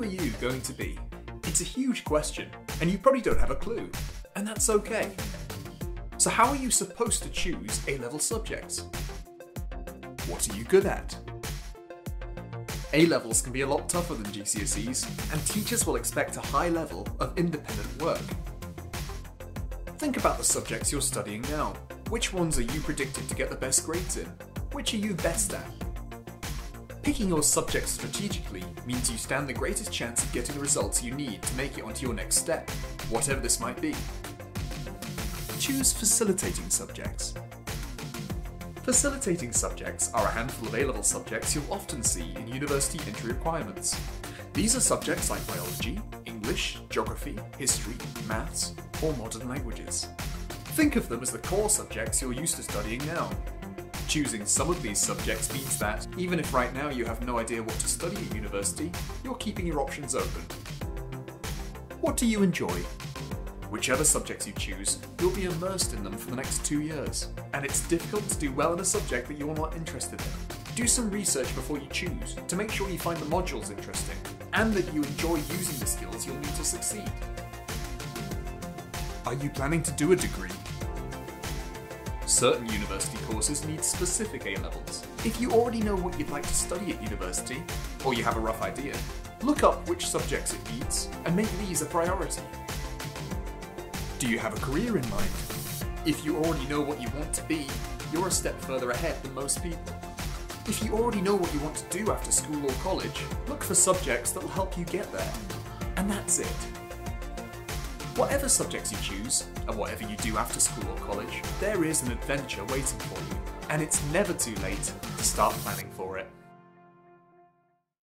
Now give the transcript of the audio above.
Are you going to be? It's a huge question, and you probably don't have a clue, and that's okay. So, how are you supposed to choose A level subjects? What are you good at? A levels can be a lot tougher than GCSEs, and teachers will expect a high level of independent work. Think about the subjects you're studying now. Which ones are you predicted to get the best grades in? Which are you best at? Picking your subjects strategically means you stand the greatest chance of getting the results you need to make it onto your next step, whatever this might be. Choose facilitating subjects. Facilitating subjects are a handful of A-level subjects you'll often see in university entry requirements. These are subjects like biology, English, geography, history, maths, or modern languages. Think of them as the core subjects you're used to studying now, Choosing some of these subjects means that, even if right now you have no idea what to study at university, you're keeping your options open. What do you enjoy? Whichever subjects you choose, you'll be immersed in them for the next two years, and it's difficult to do well in a subject that you're not interested in. Do some research before you choose to make sure you find the modules interesting, and that you enjoy using the skills you'll need to succeed. Are you planning to do a degree? Certain university courses need specific A levels. If you already know what you'd like to study at university, or you have a rough idea, look up which subjects it needs and make these a priority. Do you have a career in mind? If you already know what you want to be, you're a step further ahead than most people. If you already know what you want to do after school or college, look for subjects that will help you get there. And that's it. Whatever subjects you choose, and whatever you do after school or college, there is an adventure waiting for you, and it's never too late to start planning for it.